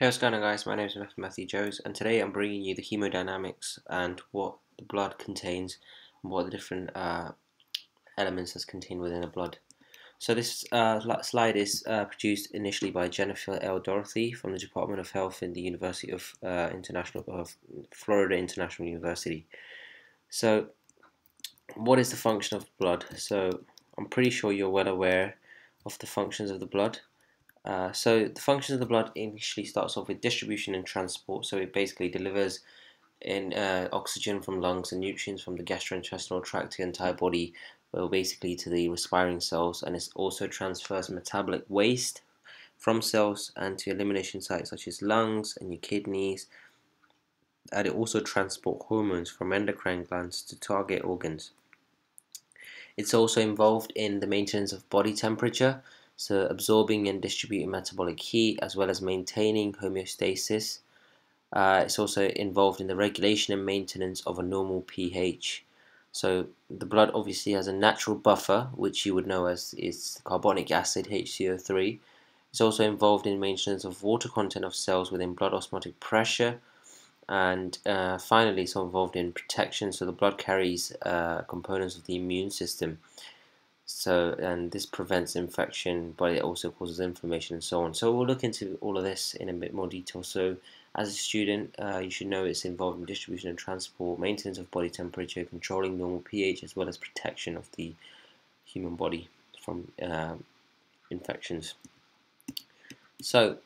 Hey what's going on guys, my name is Matthew Joes and today I'm bringing you the hemodynamics and what the blood contains and what the different uh, elements that's contained within the blood. So this uh, slide is uh, produced initially by Jennifer L. Dorothy from the Department of Health in the University of uh, International of Florida International University. So what is the function of blood? So I'm pretty sure you're well aware of the functions of the blood. Uh, so the function of the blood initially starts off with distribution and transport. So it basically delivers in uh, oxygen from lungs and nutrients from the gastrointestinal tract to the entire body, well, basically to the respiring cells, and it also transfers metabolic waste from cells and to elimination sites such as lungs and your kidneys. And it also transports hormones from endocrine glands to target organs. It's also involved in the maintenance of body temperature so absorbing and distributing metabolic heat as well as maintaining homeostasis. Uh, it's also involved in the regulation and maintenance of a normal pH. So the blood obviously has a natural buffer, which you would know as is carbonic acid HCO3. It's also involved in maintenance of water content of cells within blood osmotic pressure. And uh, finally, it's involved in protection, so the blood carries uh, components of the immune system so and this prevents infection but it also causes inflammation and so on. So we'll look into all of this in a bit more detail. So as a student uh, you should know it's involved in distribution and transport maintenance of body temperature controlling normal pH as well as protection of the human body from uh, infections. So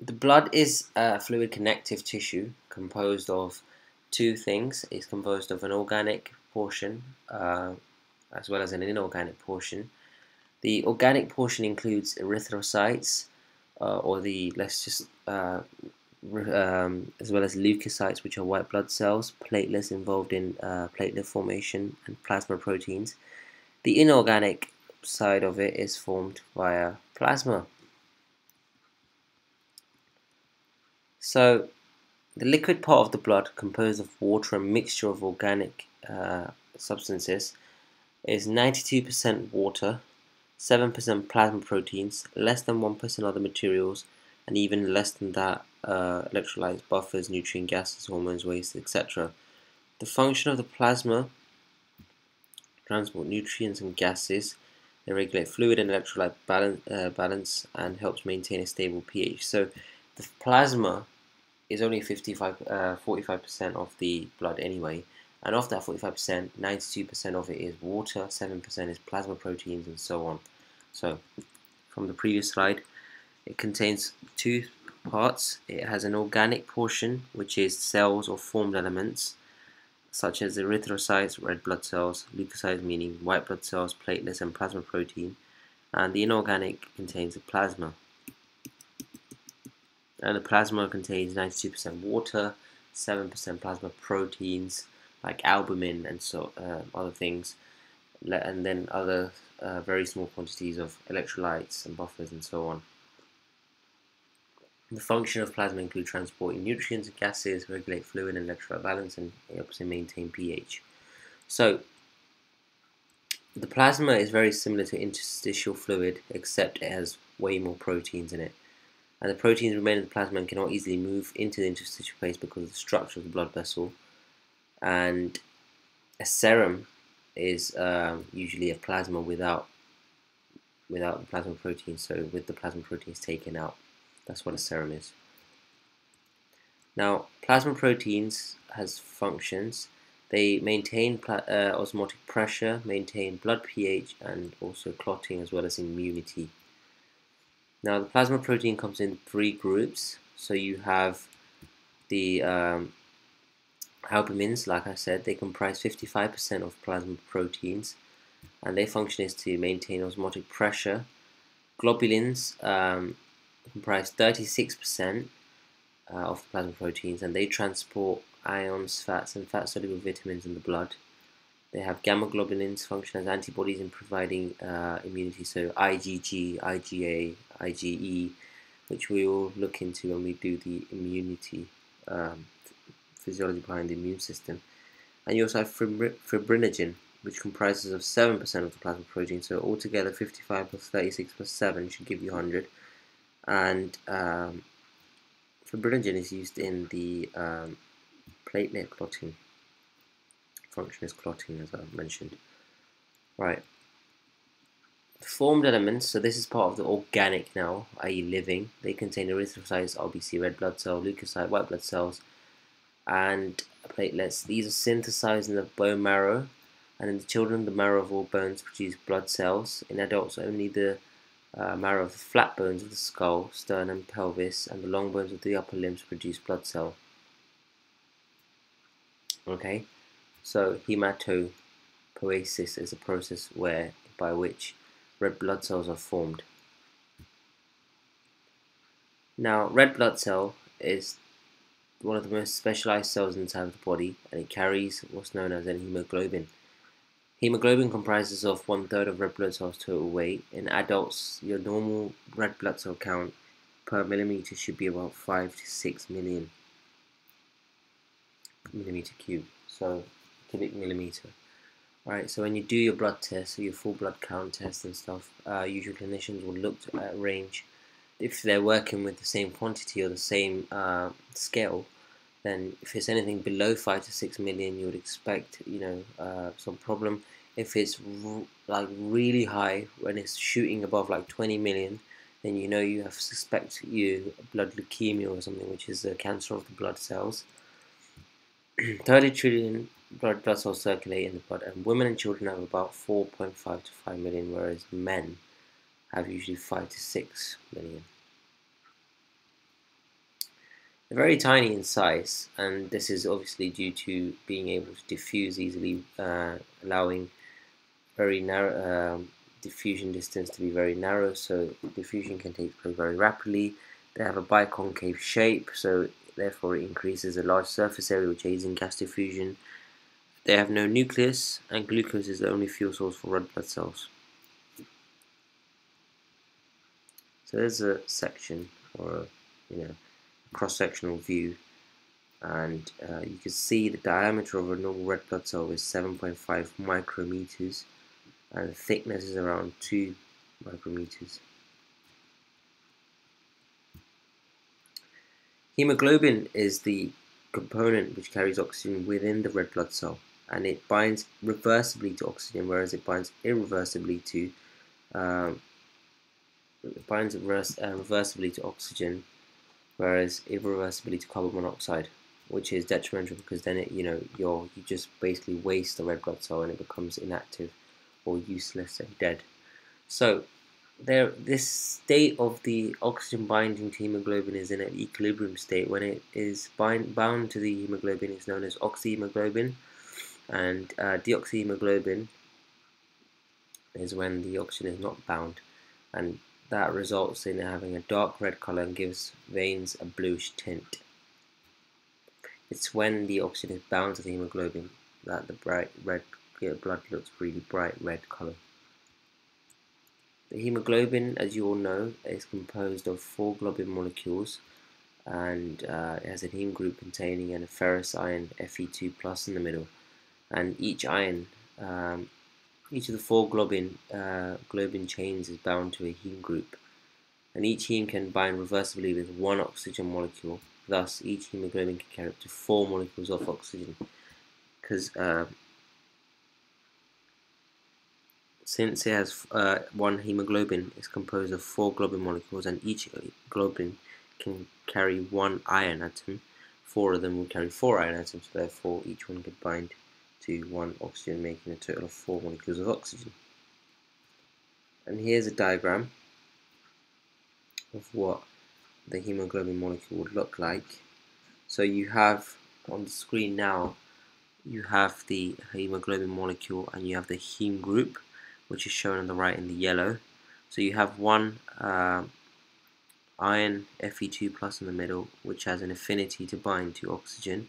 the blood is a fluid connective tissue composed of two things. It's composed of an organic portion uh, as well as an inorganic portion. The organic portion includes erythrocytes, uh, or the let's just uh, um, as well as leukocytes, which are white blood cells, platelets involved in uh, platelet formation, and plasma proteins. The inorganic side of it is formed via plasma. So, the liquid part of the blood, composed of water and mixture of organic uh, substances, is 92% water, 7% plasma proteins, less than 1% other materials, and even less than that uh, electrolytes, buffers, nutrient gases, hormones, waste, etc. The function of the plasma transport nutrients and gases. They regulate fluid and electrolyte balance, uh, balance and helps maintain a stable pH. So the plasma is only 55, 45% uh, of the blood anyway. And of that 45%, 92% of it is water, 7% is plasma proteins, and so on. So, from the previous slide, it contains two parts. It has an organic portion, which is cells or formed elements, such as erythrocytes, red blood cells, leukocytes, meaning white blood cells, platelets, and plasma protein. And the inorganic contains the plasma. And the plasma contains 92% water, 7% plasma proteins, like albumin and so uh, other things, and then other uh, very small quantities of electrolytes and buffers and so on. The function of plasma include transporting nutrients and gases, regulate fluid and electrolyte balance, and helps to maintain pH. So, the plasma is very similar to interstitial fluid, except it has way more proteins in it. And the proteins remain in the plasma and cannot easily move into the interstitial space because of the structure of the blood vessel and a serum is um, usually a plasma without without the plasma protein. So with the plasma proteins taken out that's what a serum is. Now plasma proteins has functions. They maintain uh, osmotic pressure maintain blood pH and also clotting as well as immunity. Now the plasma protein comes in three groups. So you have the um, Albumins, like I said, they comprise 55% of plasma proteins and their function is to maintain osmotic pressure. Globulins um, comprise 36% uh, of plasma proteins and they transport ions, fats, and fat soluble vitamins in the blood. They have gamma globulins function as antibodies in providing uh, immunity, so IgG, IgA, IgE, which we will look into when we do the immunity um, physiology behind the immune system. And you also have fibrinogen, which comprises of 7% of the plasma protein. So altogether, 55 plus 36 plus 7 should give you 100. And um, fibrinogen is used in the um, platelet clotting function as clotting as I mentioned. Right. Formed elements, so this is part of the organic now, i.e. living. They contain erythrocytes, RBC, red blood cell, leukocyte, white blood cells, and platelets. These are synthesized in the bone marrow, and in the children, the marrow of all bones produce blood cells. In adults, only the uh, marrow of the flat bones of the skull, sternum, pelvis, and the long bones of the upper limbs produce blood cell. Okay, so hematopoiesis is a process where by which red blood cells are formed. Now, red blood cell is one of the most specialized cells inside of the body and it carries what's known as an hemoglobin. Hemoglobin comprises of one third of red blood cells total weight. In adults, your normal red blood cell count per millimeter should be about 5 to 6 million millimeter cube, so cubic millimeter. Right, so when you do your blood test, so your full blood count test and stuff, uh, usually clinicians will look at range. If they're working with the same quantity or the same uh, scale, then if it's anything below five to six million, you would expect you know uh, some problem. If it's like really high, when it's shooting above like 20 million, then you know you have suspect you blood leukemia or something, which is the cancer of the blood cells. 30 trillion blood cells circulate in the blood, and women and children have about 4.5 to 5 million, whereas men have usually 5 to 6 million. They're very tiny in size, and this is obviously due to being able to diffuse easily, uh, allowing very narrow um, diffusion distance to be very narrow, so diffusion can take place very rapidly. They have a biconcave shape, so therefore it increases a large surface area which aids in gas diffusion. They have no nucleus, and glucose is the only fuel source for red blood cells. So there's a section, or a, you know, cross-sectional view, and uh, you can see the diameter of a normal red blood cell is 7.5 micrometers, and the thickness is around 2 micrometers. Hemoglobin is the component which carries oxygen within the red blood cell and it binds reversibly to oxygen, whereas it binds irreversibly to um, binds reverse, uh, reversibly to oxygen, whereas irreversibly to carbon monoxide, which is detrimental because then it you know you're you just basically waste the red blood cell and it becomes inactive or useless and dead. So there this state of the oxygen binding to hemoglobin is in an equilibrium state when it is bind, bound to the hemoglobin is known as oxyhemoglobin and uh, deoxyhemoglobin is when the oxygen is not bound and that results in having a dark red color and gives veins a bluish tint. It's when the oxygen is bound to the hemoglobin that the bright red blood looks really bright red color. The hemoglobin, as you all know, is composed of four globin molecules and uh, it has a heme group containing a ferrous ion Fe2 plus in the middle and each ion, um, each of the four globin, uh, globin chains is bound to a heme group, and each heme can bind reversibly with one oxygen molecule. Thus, each hemoglobin can carry up to four molecules of oxygen, because uh, since it has uh, one hemoglobin, it's composed of four globin molecules, and each globin can carry one iron atom. Four of them will carry four iron atoms, so therefore each one could bind to one oxygen, making a total of four molecules of oxygen. And here's a diagram of what the hemoglobin molecule would look like. So you have on the screen now, you have the hemoglobin molecule and you have the heme group, which is shown on the right in the yellow. So you have one uh, iron Fe2 plus in the middle, which has an affinity to bind to oxygen,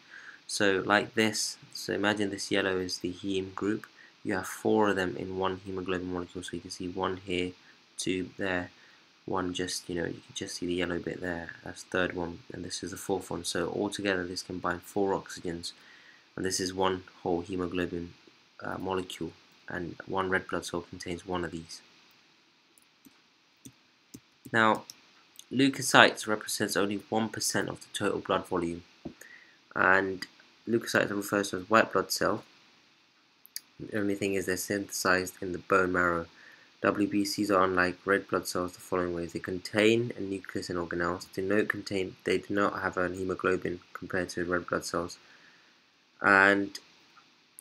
so like this, so imagine this yellow is the heme group. You have four of them in one hemoglobin molecule, so you can see one here, two there, one just, you know, you can just see the yellow bit there, that's third one, and this is the fourth one. So altogether this can bind four oxygens, and this is one whole hemoglobin uh, molecule, and one red blood cell contains one of these. Now, leukocytes represents only 1% of the total blood volume and leukocytes are referred to as white blood cell the only thing is they're synthesized in the bone marrow WBCs are unlike red blood cells the following ways. They contain a nucleus and organelles. They don't contain they do not have an hemoglobin compared to red blood cells. And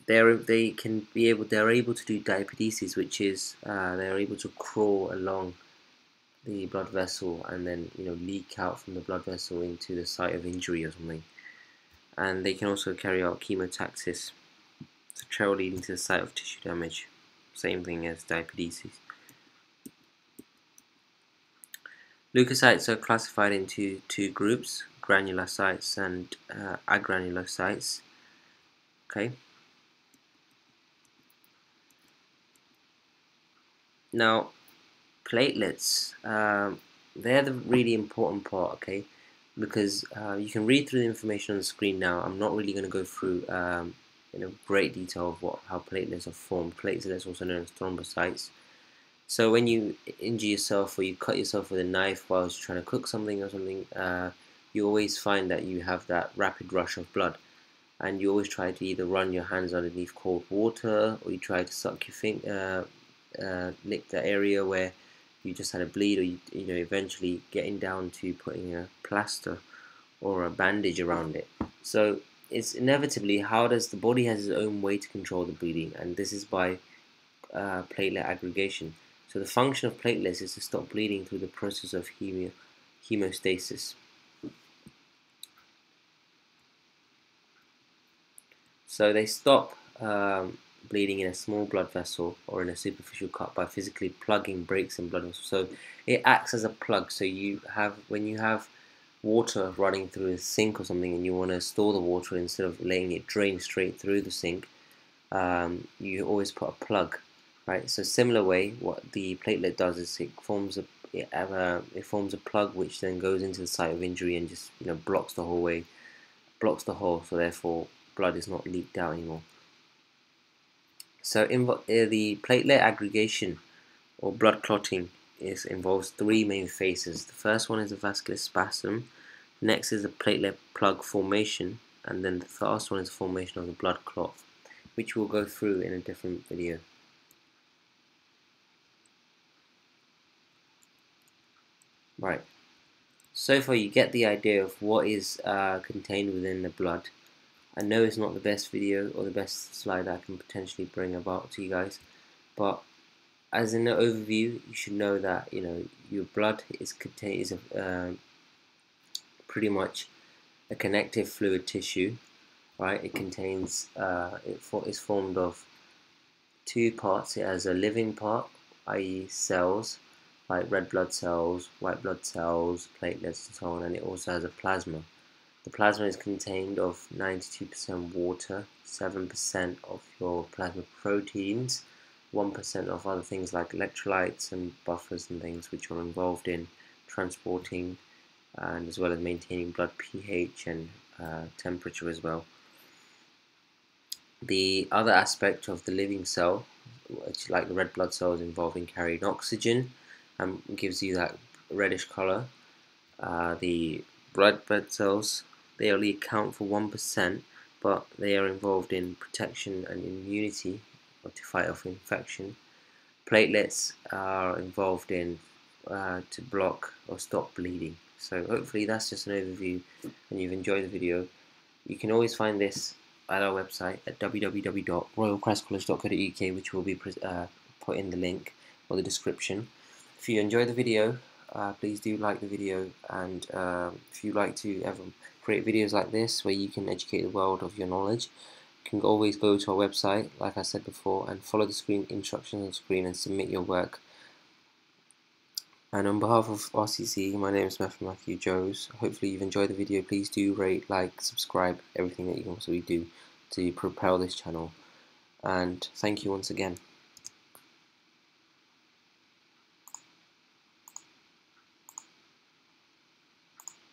they're they can be able they're able to do diapedesis, which is uh, they're able to crawl along the blood vessel and then you know leak out from the blood vessel into the site of injury or something. And they can also carry out chemotaxis, so travel leading to the site of tissue damage. Same thing as diapedesis. Leukocytes are classified into two groups, granulocytes and uh, agranulocytes. Okay. Now, platelets, um, they're the really important part, okay? Because uh, you can read through the information on the screen now. I'm not really going to go through um, in great detail of what how platelets are formed. Platelets, also known as thrombocytes, so when you injure yourself or you cut yourself with a knife you're trying to cook something or something, uh, you always find that you have that rapid rush of blood. And you always try to either run your hands underneath cold water or you try to suck your finger, uh, uh, lick the area where you just had a bleed or you, you know eventually getting down to putting a plaster or a bandage around it. So it's inevitably how does the body has its own way to control the bleeding and this is by uh, platelet aggregation. So the function of platelets is to stop bleeding through the process of hemo hemostasis. So they stop um, bleeding in a small blood vessel or in a superficial cut by physically plugging breaks in blood vessels. So it acts as a plug. So you have when you have water running through a sink or something and you want to store the water instead of letting it drain straight through the sink, um, you always put a plug right so similar way what the platelet does is it forms a it, uh, it forms a plug which then goes into the site of injury and just you know blocks the whole way blocks the hole so therefore blood is not leaked out anymore so uh, the platelet aggregation or blood clotting is involves three main phases the first one is the vascular spasm next is the platelet plug formation and then the last one is the formation of the blood clot which we'll go through in a different video Right. So far you get the idea of what is uh, contained within the blood. I know it's not the best video or the best slide I can potentially bring about to you guys, but as an overview, you should know that you know your blood is contained is a, uh, pretty much a connective fluid tissue, right? It contains uh, it for, is formed of two parts. It has a living part, i.e., cells, like red blood cells, white blood cells, platelets and so on and it also has a plasma. The plasma is contained of 92% water, 7% of your plasma proteins, 1% of other things like electrolytes and buffers and things which are involved in transporting and as well as maintaining blood pH and uh, temperature as well. The other aspect of the living cell, which like the red blood cells involved in carrying oxygen, and gives you that reddish color. Uh, the red blood cells they only account for one percent, but they are involved in protection and immunity or to fight off infection. Platelets are involved in uh, to block or stop bleeding. So hopefully that's just an overview and you've enjoyed the video. You can always find this at our website at www.royalchristcollege.co.uk which will be uh, put in the link or the description. If you enjoy the video, uh, please do like the video and uh, if you like to ever create videos like this where you can educate the world of your knowledge, you can always go to our website, like I said before, and follow the screen instructions on screen and submit your work. And on behalf of RCC, my name is Matthew Matthew Joes. Hopefully you've enjoyed the video. Please do rate, like, subscribe, everything that you can also do to propel this channel. And thank you once again.